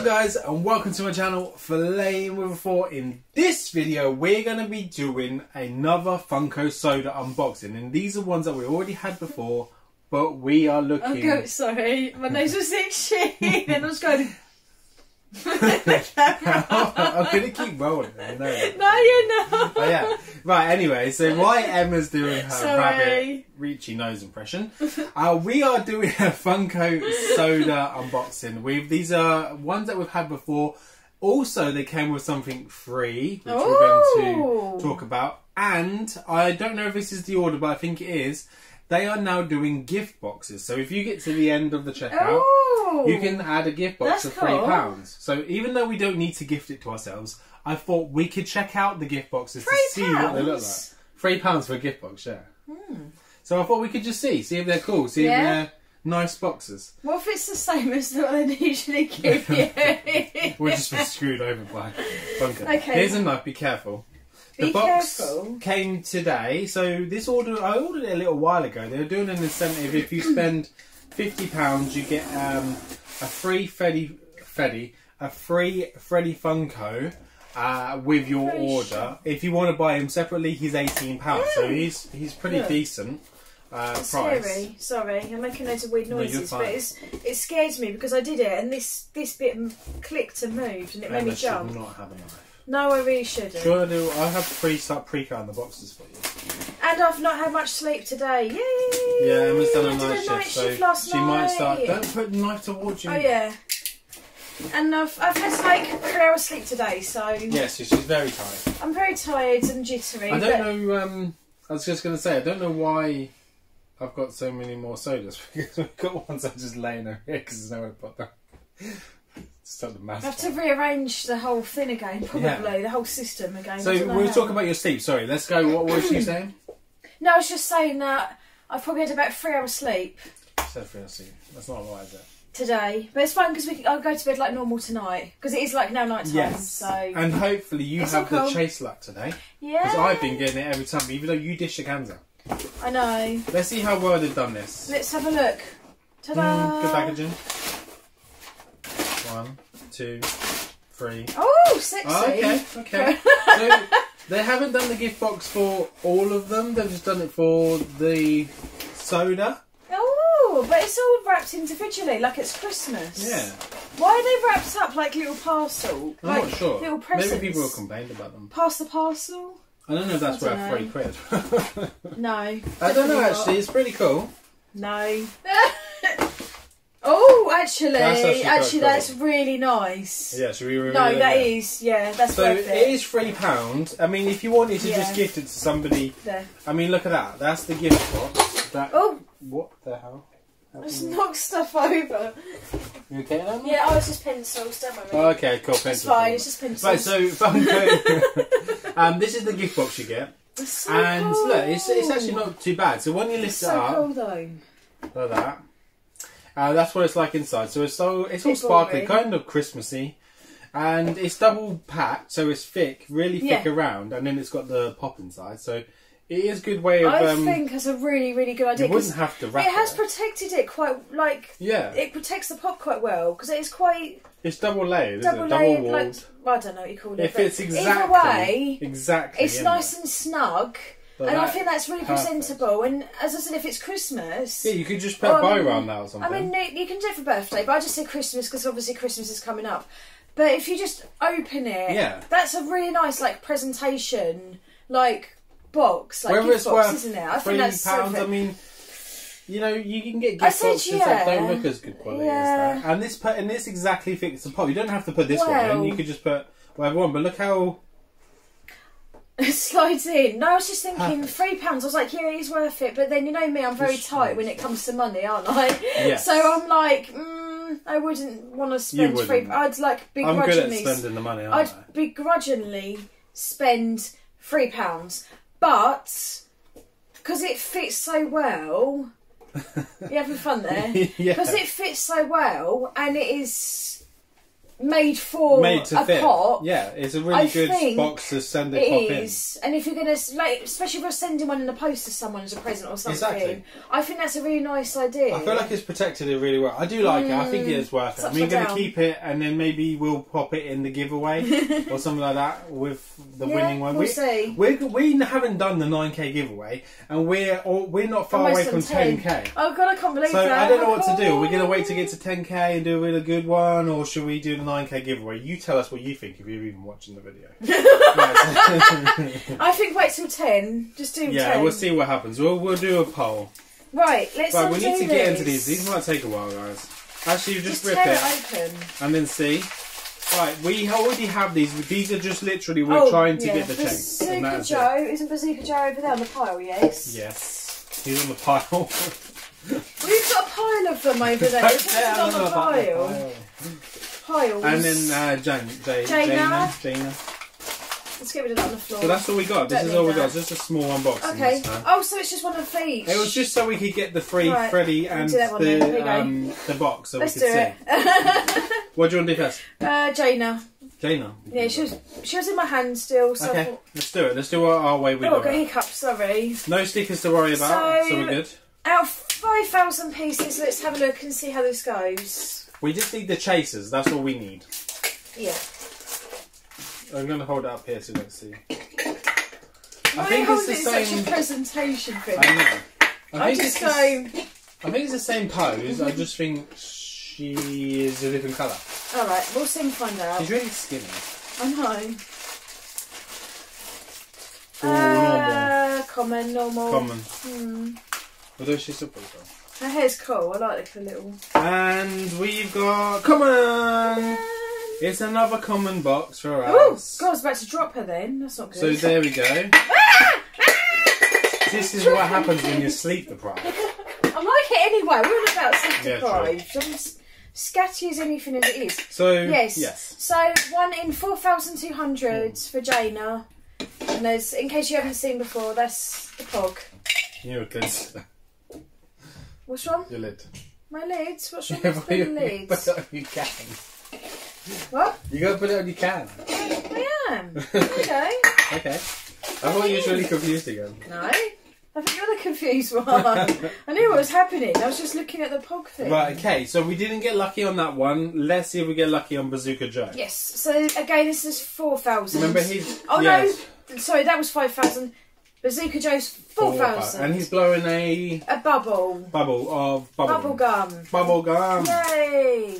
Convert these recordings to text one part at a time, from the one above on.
up guys and welcome to my channel Filleting with a Fork. In this video we're going to be doing another Funko Soda unboxing and these are ones that we already had before but we are oh, looking... Oh, sorry, my nose was itchy and I was going... I'm to keep rolling. Know. No, you're not. Oh, yeah. Right, anyway, so why Emma's doing her Sorry. rabbit reachy nose impression, uh, we are doing a Funko soda unboxing. We've These are ones that we've had before. Also, they came with something free, which we're going to talk about. And I don't know if this is the order, but I think it is. They are now doing gift boxes. So if you get to the end of the checkout, Oh. you can add a gift box for three pounds. So even though we don't need to gift it to ourselves, I thought we could check out the gift boxes Three to see what they look like. Hmm. Three pounds for a gift box, yeah. So I thought we could just see, see if they're cool, see Yeah. if they're nice boxes. What if it's the same as what they usually give you? We'll just screwed over by Funko. Okay. Here's a knife. Be careful. The Be box careful. came today. So this order, I ordered it a little while ago. They were doing an incentive. If you spend fifty pounds, you get um, a free Freddy, Freddy, a free Freddy Funko uh, with your order. If you want to buy him separately, he's eighteen pounds. So he's he's pretty decent uh, price. Scary. Sorry, I'm making loads of weird noises, fine. but it's, it scares me because I did it and this this bit clicked and moved and it made me jump. not have a knife. No, I really shouldn't. Sure, I do. I have pre start pre cutting the boxes for you. And I've not had much sleep today. Yay! Yeah, Emma's done a I night a night shift, so shift last she might start. Don't put the knife towards you. Oh yeah. And I've, I've had like three hours sleep today, so Yes, she's very tired. I'm very tired and jittery. I don't know. Um, I was just going to say, I don't know why I've got so many more sodas because we've got ones that are just laying over here because there's nowhere to put them. It's the math. I have to rearrange the whole thing again, probably Yeah. the whole system again. so I we were how. talking about your sleep. Sorry, let's go. What was you saying? No, I was just saying that I've probably had about three hours sleep Said for your sleep. That's not a lot, is it? today, but it's fine because we can, I'll go to bed like normal tonight because it is like now night time. Yes. So And hopefully you It's have the cool. chase luck today yeah, because I've been getting it every time, even though you dish your cans out. I know. Let's see how well they've done this. Let's have a look. Ta-da! Mm, good packaging. One, two, three. Oh, sexy. Oh, okay, okay. so they haven't done the gift box for all of them. They've just done it for the soda. Oh, but it's all wrapped individually, like it's Christmas. Yeah, Why are they wrapped up like little parcel? I'm like not sure. Little presents. Maybe people have complained about them. Pass the parcel? I don't know if that's worth three quid. No. I don't know. definitely not. Actually, it's pretty cool. No. actually, That's actually actually, cool. that's really nice. Yeah, should we review No, it that now? is, yeah, that's So worth it it. is three pounds. I mean, if you wanted to Yeah. just gift it to somebody, There. I mean, look at that. That's the gift box. That Oh, what the hell? let's knock stuff over. You okay, Emma? Yeah, oh, it's just pencils, don't worry. Oh, okay, cool. it's fine, it's just pencils. Right, so Funko. um, this is the gift box you get, It's so and cool. look, it's, it's actually not too bad. So when you lift It's it so up, cool though. like that, uh, that's what it's like inside. So it's so it's all sparkly, kind of Christmassy, and it's double packed, so it's thick, really thick Yeah. around, and then it's got the pop inside. So it is a good way of. I um, think it's a really, really good idea. you 'cause wouldn't have to wrap it has it. protected it quite, like, yeah, it protects the pop quite well because it is quite it's double layered, isn't double it? Double layered. walled. Like, I don't know what you call it. it but fits exactly. Either way, exactly. it's in nice there. and snug, And I think that's really perfect. presentable. And as I said, if it's Christmas, Yeah, you could just put Well, a um, bow I mean- around that or something. I mean, you- can do it for birthday, but I just say Christmas because obviously Christmas is coming up. But if you just open it, Yeah. that's a really nice like presentation, like box, like Whether gift box, worth isn't it? I think that's pounds. I mean, you know, you can get gift said boxes that don't look as good quality Yeah. as that. And this put and this exactly fits the pop. You don't have to put this one in. You could just put whatever one. But look how slides in. No, I was just thinking Perfect. three pounds. I was like, yeah, it is worth it. But then you know me, I'm very tight when it comes to money, aren't I? Yes. So I'm like, mm, I wouldn't want to spend three. I'd like I'm good at begrudgingly spending the money, aren't I'd begrudgingly spend three pounds, but because it fits so well, you having fun there? I? yeah. Because it fits so well, and it is made for made to a fit. pop. Yeah, it's a really I good box to send a pop It in. is, and if you're gonna like, especially if you're sending one in the post to someone as a present or something, Exactly. I think that's a really nice idea. I feel like it's protected it really well. I do like it. I think it mm. is worth it. It's I mean, going to keep it, and then maybe we'll pop it in the giveaway or something like that with the Yeah, winning one. we'll we, see. we we haven't done the 9k giveaway, and we're we're not far Almost away from on 10k. Oh god, I can't believe So that. I don't know what to do. Are we going to wait to get to 10k and do a really good one, or should we do the 9k giveaway? You tell us what you think if you're even watching the video. I think wait till ten. Just do yeah, ten. we'll see what happens. We'll we'll do a poll. Right, let's Right, we undo need to get into these. These might take a while, guys. Actually, you just, Just rip tear it. open. and then see. Right, we already have these. These are just literally we're oh, trying to yeah. get the chase. and Bazooka that's Joe isn't Bazooka Joe over there on the pile? Yes. Yes, he's on the pile. We've got a pile of them over there. Don't tear on them the apart, the pile. Pile. Piles. And then uh, Jane, Jane. Jaina, Jaina. let's get rid of that on the floor. So that's all we got. This is all we got. that. It's just a small unboxing. okay. Oh, so it's just one of each. It was just so we could get the free Right, Freddy and do that one then. Here you the um, the box so Let's we do could see. it. What do you want to do first? uh, Jaina. Jaina. Yeah, she was she was in my hand still. So Okay, thought, let's do it. Let's do it our way we oh, got hiccups. Sorry. No stickers to worry about, so, So- we're good. Out of five thousand pieces, let's have a look and see how this goes. We just need the chasers. That's all we need. Yeah. I'm going to hold it up here so you don't see. I think it's the it in such same. a presentation thing? I know. I, I think just it's the, go. I think it's the same pose. I just think she is a different colour. All right, we'll soon find out. She's really skinny. I know. Normal. Uh, common, normal. Common. Hmm. Although she's super cool. Her hair's cool. I like it the little. And we've got common. It's another common box for us. Oh. God, I was about to drop her then. That's not good. So there we go. Ah! this is what happens when you're sleep deprived. I like it anyway. We're all about sleep Yeah, deprived. As scatty as anything as it is. So Yes. yes. So one in four thousand two hundred for Jaina. And there's, in case you haven't seen before, that's the pog. You're good. What's wrong? Your lid. My lids. What's wrong with but you put it on your can. What? You gotta put it on your can. I am. Okay. Okay. I thought you was really confused again. No. I think you're the confused one. I knew what was happening. I was just looking at the pog thing. Right, okay, so we didn't get lucky on that one. Let's see if we get lucky on Bazooka Joe. Yes. So again, this is four thousand. Remember he's Oh yes, no! Sorry, that was five thousand. Bazooka Joe's four thousand. and he's blowing a a bubble. bubble of bubble, Bubble gum. Bubble gum. Yay!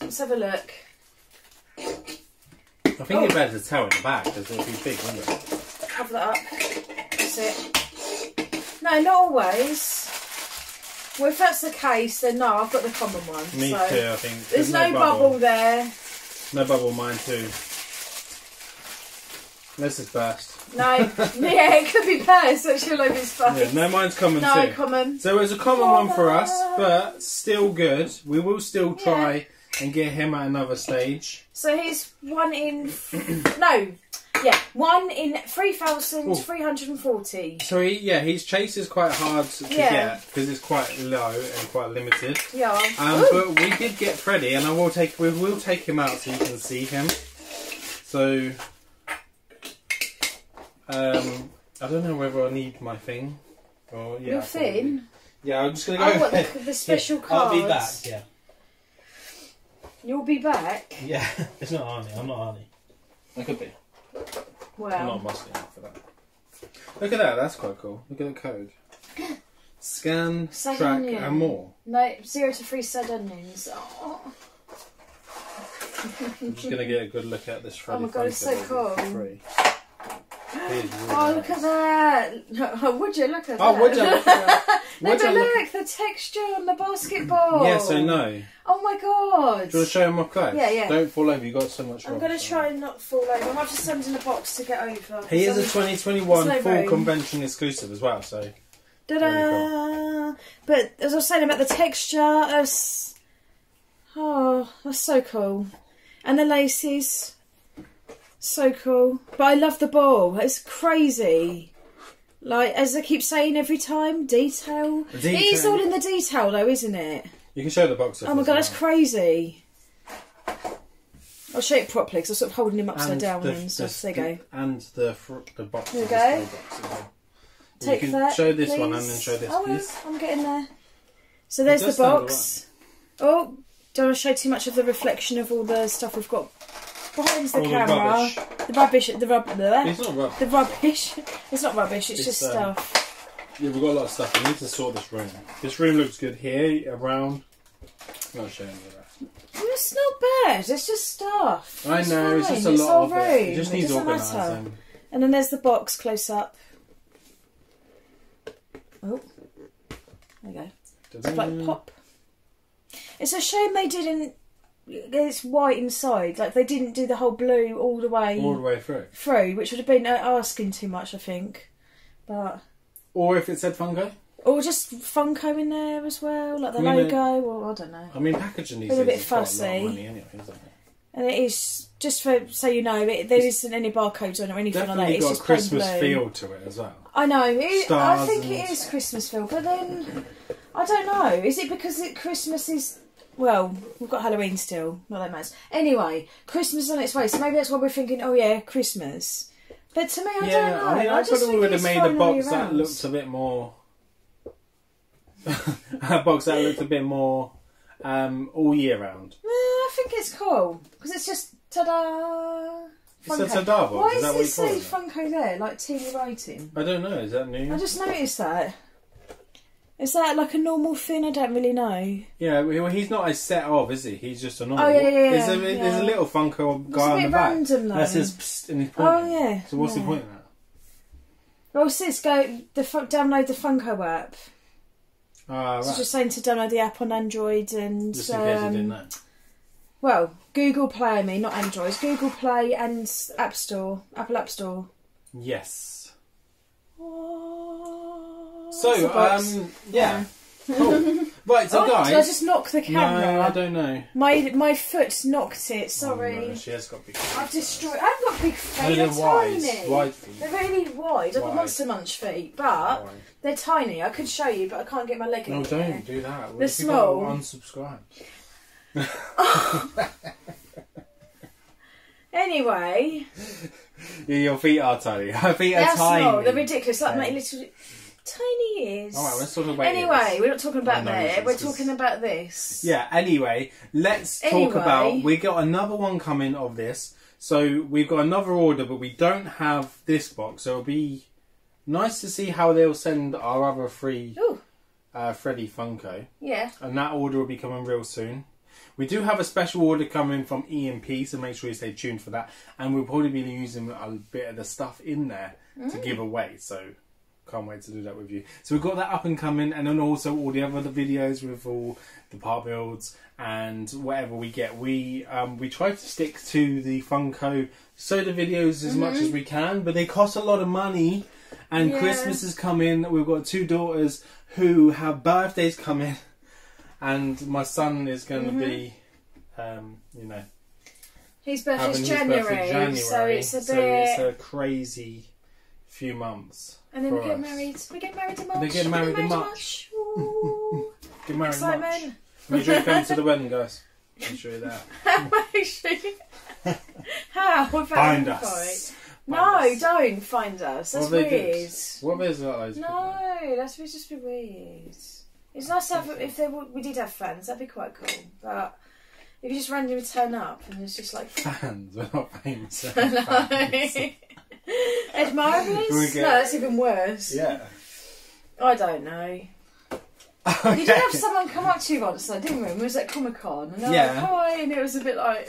Let's have a look. I think it's oh. better to tell in the back because it'll be big, won't it? Cover that up. That's it. No, not always. Well, if that's the case, then no, I've got the common one. Me so. too, I think. There's, no, bubble. there. No bubble, mine too. This is best. No. yeah, it could be best. Actually, she'll over his. Yeah, no, mine's common No, too. common. So it's a common one for us, but still good. We will still try and get him at another stage. So he's one in. no. Yeah, one in 3,340. So he, yeah, his chase is quite hard to Yeah. get because it's quite low and quite limited. Yeah. Um, Ooh. but we did get Freddy, and I will take we will take him out so you can see him. So, um, I don't know whether I need my thing or yeah. Your thing. Yeah, I'm just gonna go. Oh, what, the, the special Yeah, cards? I'll be back. Yeah. You'll be back? Yeah. It's not Arnie. I'm not Arnie. I could be. Well. I'm not muscly enough for that. Look at that. That's quite cool. Look at the code. Scan, Second track, onion. and more. No, zero to three sad onions. Oh. I'm just gonna get a good look at this Freddy. Oh my God, it's so cool. for free. He is really Oh, look at that! Oh, would you look at Oh, that? would you? Look at that? no, Would but look look, the texture on the basketball. Yes, I know. Oh my god! Do you want to show him up close? Yeah, yeah. Don't fall over. You've got so much. I'm going to try and not fall over. I might just send in a box to get over. He is a 2021 no full room. convention exclusive as well. So Da-da! But as I was saying about the texture, it's... oh, that's so cool. And the laces, so cool. But I love the ball. It's crazy. Like as I keep saying every time, detail. The It is all in the detail, though, isn't it? you can show the box. Oh my god, that's crazy. I'll show it properly because I'm sort of holding him upside And down the- and stuff. the- there you go. And the the box. Here we go. display box as well. Take you can that. show this please. one and then show this, Oh, please. I'm getting there. So there's the box. Oh, don't want to show too much of the reflection of all the stuff we've got behind the All camera. rubbish. The rubbish. The rub. The, It's not rubbish. the rubbish. It's not rubbish. It's, It's, just um, stuff. Yeah, we've got a lot of stuff. We need to sort this room. This room looks good here, around. I'm not showing you that. It's not bad. It's just stuff. I It's know, it's just a lot our of it. It just needs doesn't organising. matter. And then there's the box close up. Oh, there you go. It's like pop. It's a shame they didn't. It's white inside. Like they didn't do the whole blue all the way All the way through. through, which would have been uh, asking too much, I think. But Or if it said Funko. or just Funko in there as well, like the I mean, logo. Or I don't know. I mean, packaging these Been a bit is quite a lot fussy. of money anyway, isn't it? And it is just for so you know, it, there isn't any barcodes on it or anything like that. It's got a just plain Christmas feel to it as well. I know. It, I think and- it is Christmas feel, but then I don't know. Is it because it, Christmas is? Well, we've got Halloween still. Not that much. Anyway, Christmas is on its way, so maybe that's why we're thinking. Oh yeah, Christmas. But to me, I yeah, don't know. I mean, I, just probably would have made a box that looked a bit more. a box that looked a bit more um, all year round. Eh, I think it's cool because it's just ta-da. It's a Funko. Tada box. Why is what it say? Funko there, like teeny writing? I don't know. Is that new? I just noticed that. Is that like a normal thing? I don't really know. Yeah, well, he's not a set of, is he? He's just a normal. Oh, yeah, yeah, yeah, There's a, there's a little Funko It's guy a on the bit back. random though. That says psst and he's Oh yeah. So what's yeah. he pointing at? Well, sis, go the download the Funko app. Ah, right. So just saying to download the app on Android and Just in case you um, didn't know. well, Google Play. I mean, not Android. Google Play and App Store, Apple App Store. Yes. Oh, So, that's um, yeah. Cool. right, so oh, guys. did I just knock the camera? No, I don't know. My my foot knocked it. Sorry. Oh, no, she has got big I've destroyed. I've got big feet. No, they're they're wide. tiny. Wide feet. They're really wide. I've got Wide. monster munch feet, but Wide. they're tiny. I could show you, but I can't get my leg in No, there. don't do that. What They're if people small. Unsubscribe. Anyway, Yeah, your feet are tiny. Her feet are they're tiny. small. They're ridiculous. Like Yeah. my little tiny ears. All right, let's talk about Anyway, ears. we're not talking about that. We're talking about this. Yeah, anyway, let's talk Anyway. about. We got another one coming of this. So we've got another order, but we don't have this box. So it'll be nice to see how they'll send our other three Ooh, uh, Freddy Funko. yeah. And that order will be coming real soon. We do have a special order coming from EMP, so make sure you stay tuned for that. And we'll probably be using a bit of the stuff in there Mm. to give away. So can't wait to do that with you. So we've got that up and coming, and then also all the other videos with all the part builds and whatever we get. We um, we try to stick to the Funko soda videos as much as we can, but they cost a lot of money. And Yeah. Christmas is coming. We've got two daughters who have birthdays coming, and my son is going to be, um, you know, His birthday's January, January. so it's a so bit. it's a crazy few months. And then we get us. married. We get married in March. They get We married in March. Get married in March. Excitement. Make sure you come to the wedding, guys. Make sure you're there. Actually. How? Without Find us. No, us. don't find us. That's What weird. What is that? No, that's would just be weird. It's nice to have if there were, we did have fans. That'd be quite cool. But if you just randomly turn up and it's just like fans. We're not famous. no. Fans. Admirers. We get- No, that's even worse. Yeah. I don't know. Okay. We did have someone come up to you once, though, didn't we? We was at Comic Con, and they were Yeah. like, "Hi," and it was a bit like,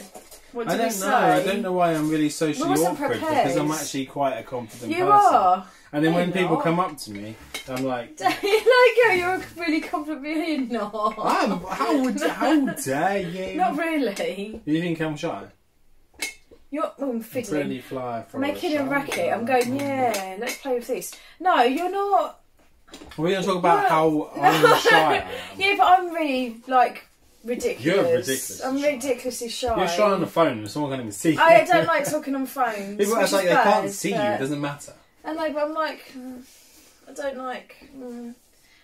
"What I did we don't say?" know. I don't know why I'm really socially awkward prepared. because I'm actually quite a confident You person. are. And then No, when people not. come up to me, I'm like, You're like, oh, you're really confident. You're not. I'm, how, would, how dare you? Not really. You think I'm shy? You're oh, I'm I'm fiddling. pretty fly for Making a a shy racket. I'm going, yeah, let's play with this. No, you're not. We're going to talk about Well, how I'm shy I am. Yeah, but I'm really, like, ridiculous. You're ridiculously I'm shy. ridiculously shy. You're shy on the phone and someone can't even see you. I don't like talking on phones. People which act like is they can't bad, see you. It doesn't matter. I know, but I'm like, mm, I don't like. Mm,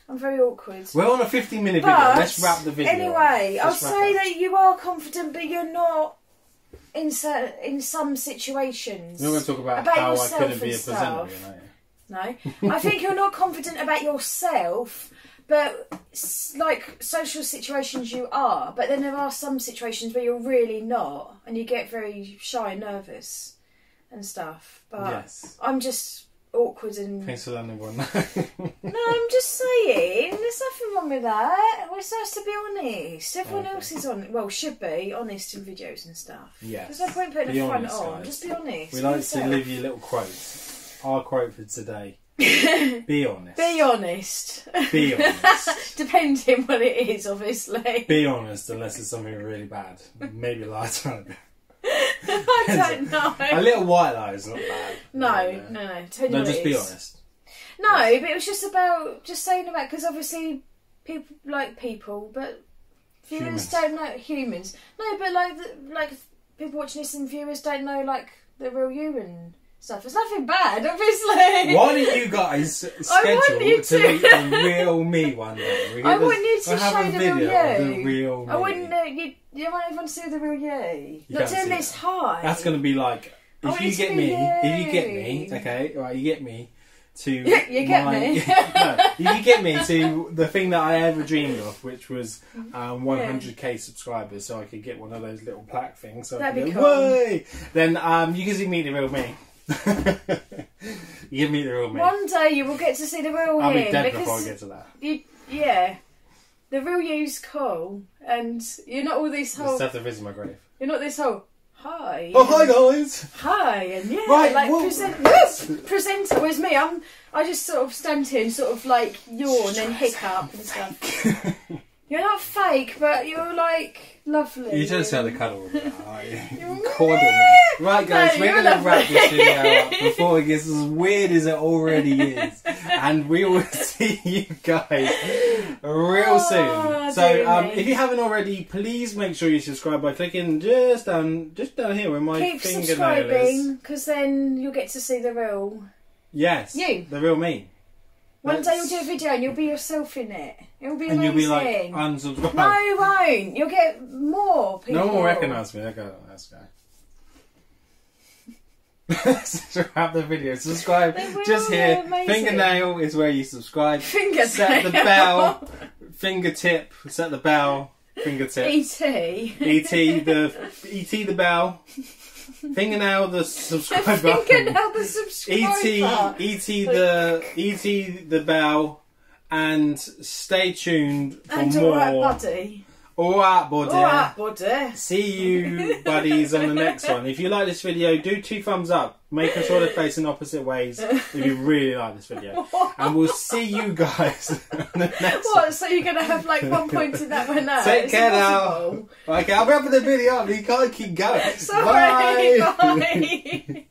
I'm very awkward. We're on a 15 minute video. But Let's wrap the video. Anyway, I'll say it. that you are confident, but you're not in cer- in some situations. You're going to talk about, About how I couldn't be a presenter, stuff. you know. No, I think you're not confident about yourself, but like social situations you are. But then there are some situations where you're really not, and you get very shy and nervous and stuff. But Yes. I'm just awkward and. Thanks for letting everyone. No, I'm just saying. There's nothing wrong with that. We're supposed to be honest. Everyone Okay. else is on. Well, should be honest in videos and stuff. Yeah. There's no point putting Be a front honest, on. guys. Just be honest. We like to yourself. leave you little quotes. Our quote for today. Be honest. Be honest. Be honest. Depending what it is, obviously. Be honest unless it's something really bad. Maybe lie to. I don't know. A little white lie is not bad. No, no, no. Tell you No, just be honest. No, but it was just about just saying about because obviously people like people, but viewers Humans. don't know humans. No, but like the, like people watching this and viewers don't know like the real you and stuff. It's nothing bad, obviously. Why don't you guys schedule you to meet the real me one day? I want you to show the real of the you. real me. I wouldn't know you. You want everyone to see the real you. You Not doing this that. high. That's going to be like if you get me, if you get me, okay, right, you get me to You get my- me. no, you get me to the thing that I ever dreamed of, which was um, 100k subscribers, so I could get one of those little plaque things. So That'd be go, cool. "Way!" Then um, you can see me the real me. You can meet the real me. One day you will get to see the real I'll him be dead before I get to that. you, yeah, the real you's cool, and you're not all this whole. Just have to visit my grave. You're not this whole hi. Oh hi guys! Hi and yeah, Right, like well- present, presenter. Whereas me, I'm I just sort of stand here and sort of like yawn and hiccup and stuff. You're not fake, but you're like lovely. You just had to cuddle with me, aren't you? You're Cuddle me. Right, guys, No, we're going to wrap this video up before it gets as weird as it already is. And we will see you guys real Oh, soon. So, um, if you haven't already, please make sure you subscribe by clicking just down, just down here where my Keep fingernail is. subscribing because then you'll get to see the real. Yes, You. the real me. One day you'll do a video and you'll be yourself in it. It'll be And amazing. you'll be like, unsubscribe. no, you won't. You'll get more people. No one will recognise me. Okay, let's go. Let's wrap the video. Subscribe just here. Fingernail is where you subscribe. Finger Set the bell. Fingertip. Set the bell. Fingertip. E.T. ET the ET the bell. Fingernail the subscribe button. Fingernail the subscriber. ET ET the ET the bell. And stay tuned for And more. alright, buddy. Alright, buddy. Alright, buddy. See you, buddies, on the next one. If you like this video, do two thumbs up. Make us all the face in opposite ways if you really like this video. And we'll see you guys on the next one. What? So you're gonna have like one point in that one now? Take It's care now. Okay, I'll wrap the video up. You can't keep going. Sorry. Bye. Bye.